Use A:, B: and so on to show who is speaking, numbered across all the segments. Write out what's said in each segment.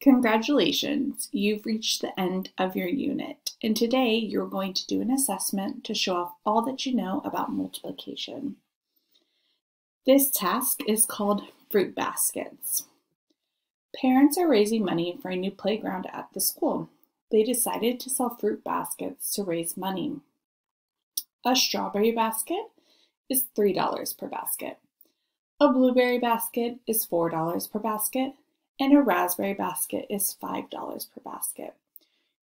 A: Congratulations, you've reached the end of your unit, and today you're going to do an assessment to show off all that you know about multiplication. This task is called Fruit Baskets. Parents are raising money for a new playground at the school. They decided to sell fruit baskets to raise money. A strawberry basket is $3 per basket. A blueberry basket is $4 per basket and a raspberry basket is $5 per basket.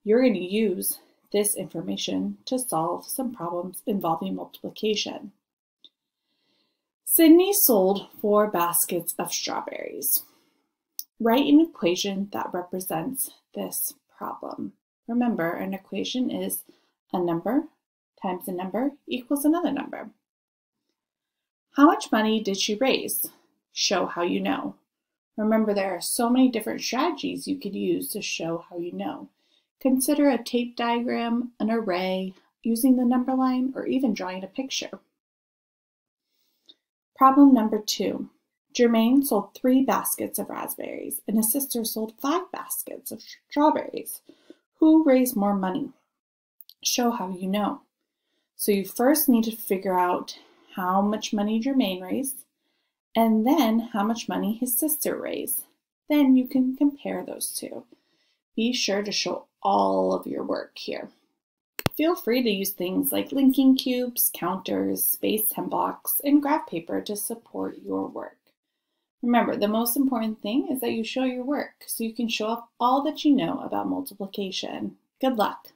A: You're going to use this information to solve some problems involving multiplication. Sydney sold four baskets of strawberries. Write an equation that represents this problem. Remember, an equation is a number times a number equals another number. How much money did she raise? Show how you know. Remember, there are so many different strategies you could use to show how you know. Consider a tape diagram, an array, using the number line, or even drawing a picture. Problem number two. Jermaine sold three baskets of raspberries and his sister sold five baskets of strawberries. Who raised more money? Show how you know. So you first need to figure out how much money Jermaine raised, and then how much money his sister raised. Then you can compare those two. Be sure to show all of your work here. Feel free to use things like linking cubes, counters, base 10 blocks, and graph paper to support your work. Remember, the most important thing is that you show your work so you can show off all that you know about multiplication. Good luck!